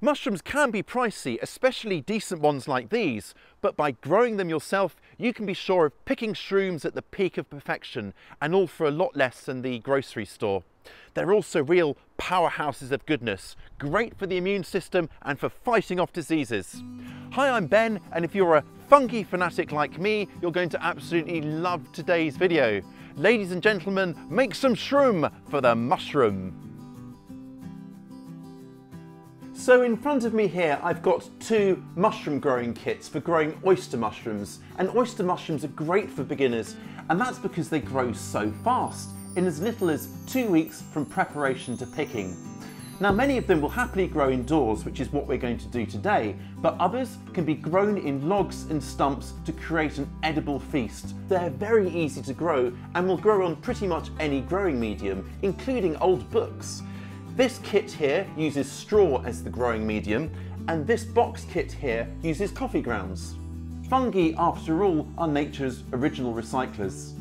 Mushrooms can be pricey, especially decent ones like these, but by growing them yourself, you can be sure of picking shrooms at the peak of perfection and all for a lot less than the grocery store. They're also real powerhouses of goodness, great for the immune system and for fighting off diseases. Hi, I'm Ben, and if you're a fungi fanatic like me, you're going to absolutely love today's video. Ladies and gentlemen, make some shroom for the mushroom. So in front of me here, I've got two mushroom growing kits for growing oyster mushrooms. And oyster mushrooms are great for beginners, and that's because they grow so fast, in as little as two weeks from preparation to picking. Now many of them will happily grow indoors, which is what we're going to do today, but others can be grown in logs and stumps to create an edible feast. They're very easy to grow and will grow on pretty much any growing medium, including old books. This kit here uses straw as the growing medium, and this box kit here uses coffee grounds. Fungi, after all, are nature's original recyclers.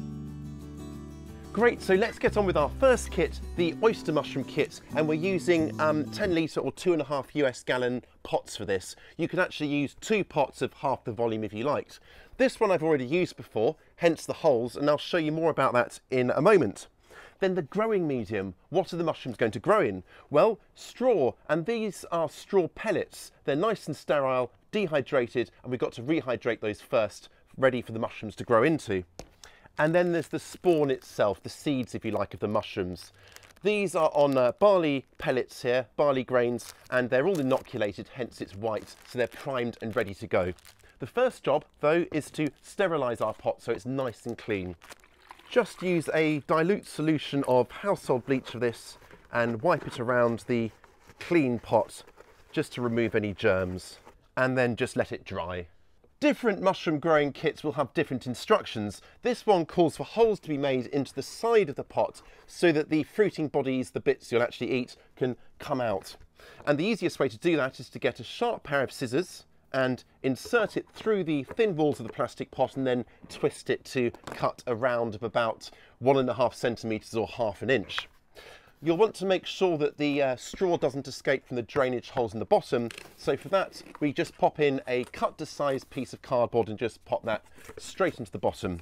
Great, so let's get on with our first kit, the oyster mushroom kit, and we're using um, 10 litre or two and a half US gallon pots for this. You can actually use two pots of half the volume if you liked. This one I've already used before, hence the holes, and I'll show you more about that in a moment. Then the growing medium, what are the mushrooms going to grow in? Well, straw, and these are straw pellets. They're nice and sterile, dehydrated, and we've got to rehydrate those first, ready for the mushrooms to grow into. And then there's the spawn itself, the seeds, if you like, of the mushrooms. These are on uh, barley pellets here, barley grains, and they're all inoculated, hence it's white, so they're primed and ready to go. The first job, though, is to sterilise our pot so it's nice and clean. Just use a dilute solution of household bleach for this and wipe it around the clean pot just to remove any germs and then just let it dry. Different mushroom growing kits will have different instructions. This one calls for holes to be made into the side of the pot so that the fruiting bodies, the bits you'll actually eat, can come out. And the easiest way to do that is to get a sharp pair of scissors and insert it through the thin walls of the plastic pot and then twist it to cut a round of about one and a half centimetres or half an inch. You'll want to make sure that the uh, straw doesn't escape from the drainage holes in the bottom. So for that, we just pop in a cut to size piece of cardboard and just pop that straight into the bottom.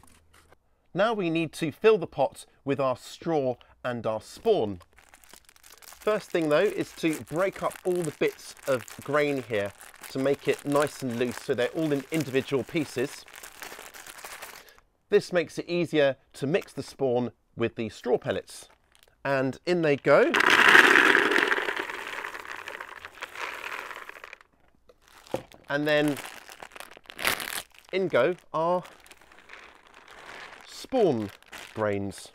Now we need to fill the pot with our straw and our spawn. First thing though is to break up all the bits of grain here to make it nice and loose so they're all in individual pieces. This makes it easier to mix the spawn with the straw pellets. And in they go. And then in go our spawn grains.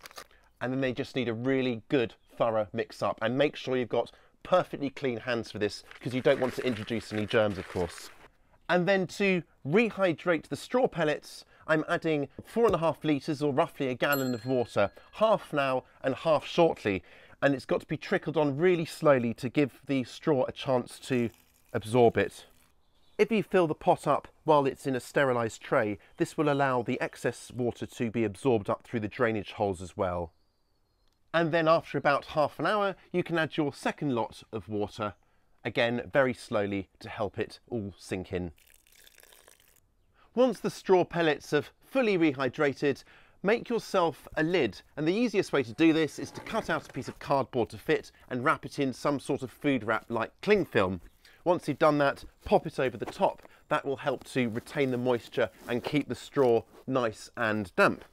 And then they just need a really good thorough mix up and make sure you've got perfectly clean hands for this because you don't want to introduce any germs, of course. And then to rehydrate the straw pellets, I'm adding four and a half litres or roughly a gallon of water, half now and half shortly. And it's got to be trickled on really slowly to give the straw a chance to absorb it. If you fill the pot up while it's in a sterilised tray, this will allow the excess water to be absorbed up through the drainage holes as well and then after about half an hour you can add your second lot of water again very slowly to help it all sink in. Once the straw pellets have fully rehydrated make yourself a lid and the easiest way to do this is to cut out a piece of cardboard to fit and wrap it in some sort of food wrap like cling film. Once you've done that pop it over the top that will help to retain the moisture and keep the straw nice and damp.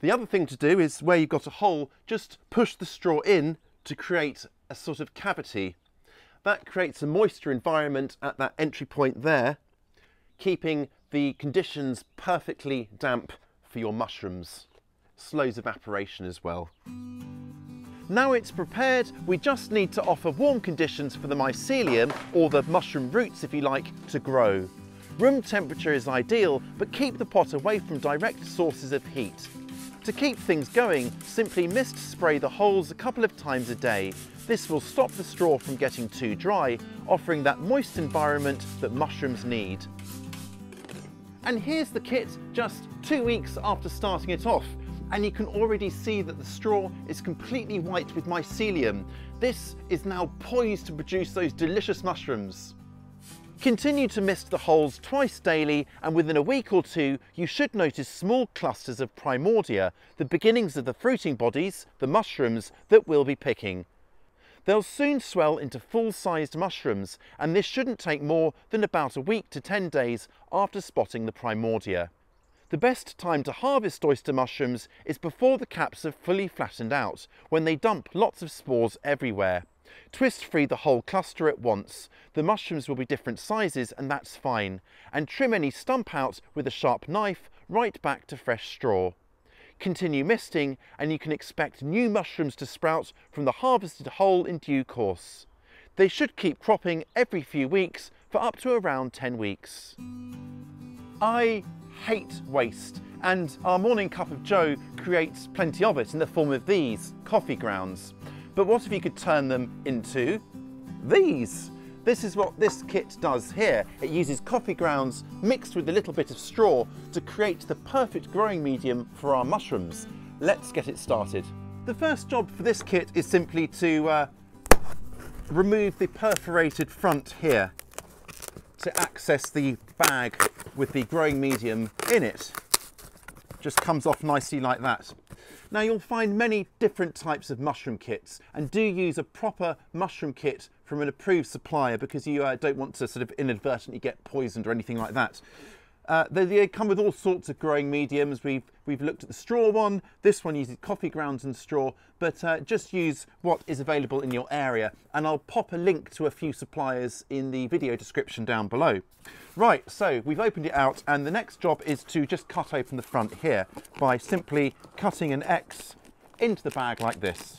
The other thing to do is where you've got a hole, just push the straw in to create a sort of cavity. That creates a moisture environment at that entry point there, keeping the conditions perfectly damp for your mushrooms. Slows evaporation as well. Now it's prepared, we just need to offer warm conditions for the mycelium, or the mushroom roots if you like, to grow. Room temperature is ideal, but keep the pot away from direct sources of heat. To keep things going, simply mist spray the holes a couple of times a day. This will stop the straw from getting too dry, offering that moist environment that mushrooms need. And here's the kit just two weeks after starting it off. And you can already see that the straw is completely white with mycelium. this is now poised to produce those delicious mushrooms. Continue to mist the holes twice daily and within a week or two you should notice small clusters of primordia, the beginnings of the fruiting bodies, the mushrooms, that we'll be picking. They'll soon swell into full-sized mushrooms and this shouldn't take more than about a week to 10 days after spotting the primordia. The best time to harvest oyster mushrooms is before the caps have fully flattened out, when they dump lots of spores everywhere. Twist free the hole cluster at once. The mushrooms will be different sizes and that's fine. And trim any stump out with a sharp knife right back to fresh straw. Continue misting and you can expect new mushrooms to sprout from the harvested whole in due course. They should keep cropping every few weeks for up to around 10 weeks. I hate waste and our morning cup of joe creates plenty of it in the form of these coffee grounds. But what if you could turn them into these? This is what this kit does here. It uses coffee grounds mixed with a little bit of straw to create the perfect growing medium for our mushrooms. Let's get it started. The first job for this kit is simply to uh, remove the perforated front here to access the bag with the growing medium in it. Just comes off nicely like that. Now you'll find many different types of mushroom kits and do use a proper mushroom kit from an approved supplier because you uh, don't want to sort of inadvertently get poisoned or anything like that. Uh, they, they, come with all sorts of growing mediums. We've, we've looked at the straw one. This one uses coffee grounds and straw, but uh, just use what is available in your area. And I'll pop a link to a few suppliers in the video description down below. Right, so we've opened it out and the next job is to just cut open the front here by simply cutting an X into the bag like this.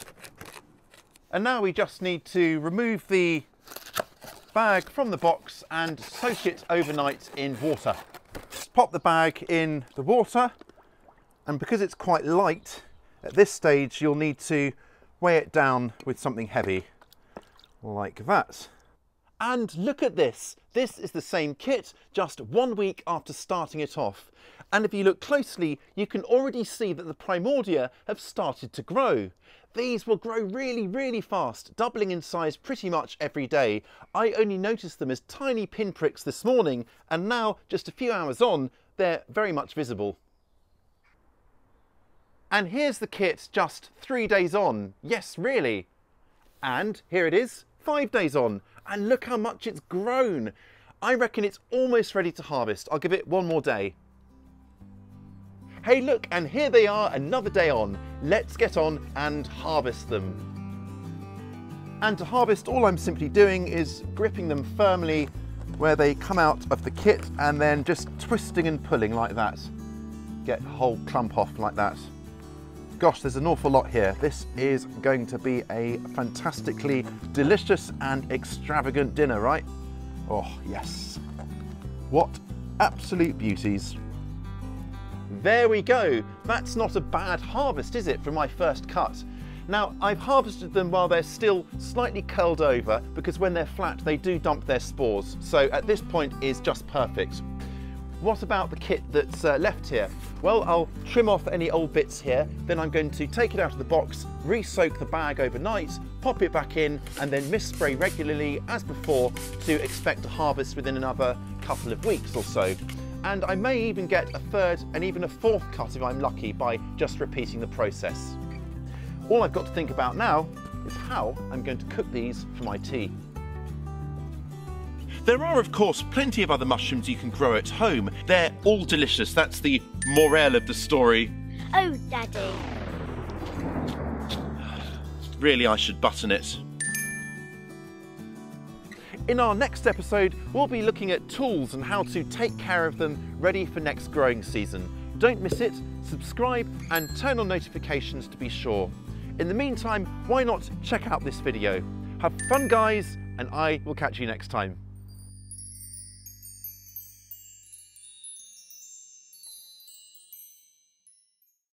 And now we just need to remove the bag from the box and soak it overnight in water pop the bag in the water and because it's quite light at this stage you'll need to weigh it down with something heavy like that. And look at this, this is the same kit just one week after starting it off. And if you look closely, you can already see that the primordia have started to grow. These will grow really, really fast, doubling in size pretty much every day. I only noticed them as tiny pinpricks this morning, and now, just a few hours on, they're very much visible. And here's the kit just three days on. Yes, really. And here it is, five days on. And look how much it's grown. I reckon it's almost ready to harvest. I'll give it one more day. Hey look, and here they are another day on. Let's get on and harvest them. And to harvest, all I'm simply doing is gripping them firmly where they come out of the kit and then just twisting and pulling like that. Get whole clump off like that. Gosh, there's an awful lot here. This is going to be a fantastically delicious and extravagant dinner, right? Oh, yes. What absolute beauties. There we go. That's not a bad harvest, is it, from my first cut? Now, I've harvested them while they're still slightly curled over because when they're flat, they do dump their spores. So at this point is just perfect. What about the kit that's uh, left here? Well, I'll trim off any old bits here, then I'm going to take it out of the box, re-soak the bag overnight, pop it back in, and then mist spray regularly as before to expect to harvest within another couple of weeks or so and I may even get a third and even a fourth cut if I'm lucky by just repeating the process. All I've got to think about now is how I'm going to cook these for my tea. There are of course plenty of other mushrooms you can grow at home. They're all delicious, that's the morale of the story. Oh, Daddy. Really I should button it. In our next episode, we'll be looking at tools and how to take care of them ready for next growing season. Don't miss it, subscribe and turn on notifications to be sure. In the meantime, why not check out this video? Have fun guys, and I will catch you next time.